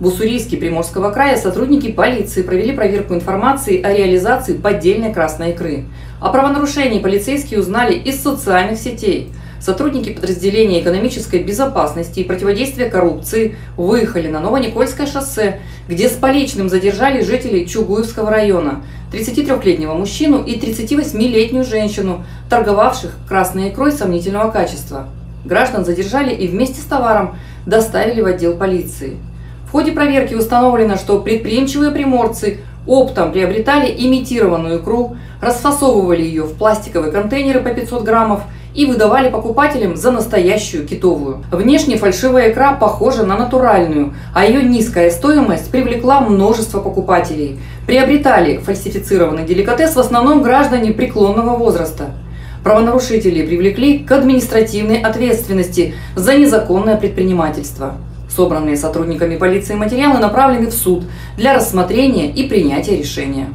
В Уссурийске Приморского края сотрудники полиции провели проверку информации о реализации поддельной красной икры. О правонарушении полицейские узнали из социальных сетей. Сотрудники подразделения экономической безопасности и противодействия коррупции выехали на Новоникольское шоссе, где с поличным задержали жителей Чугуевского района, 33-летнего мужчину и 38-летнюю женщину, торговавших красной икрой сомнительного качества. Граждан задержали и вместе с товаром доставили в отдел полиции. В ходе проверки установлено, что предприимчивые приморцы оптом приобретали имитированную икру, расфасовывали ее в пластиковые контейнеры по 500 граммов и выдавали покупателям за настоящую китовую. Внешне фальшивая икра похожа на натуральную, а ее низкая стоимость привлекла множество покупателей. Приобретали фальсифицированный деликатес в основном граждане преклонного возраста. Правонарушителей привлекли к административной ответственности за незаконное предпринимательство. Собранные сотрудниками полиции материалы направлены в суд для рассмотрения и принятия решения.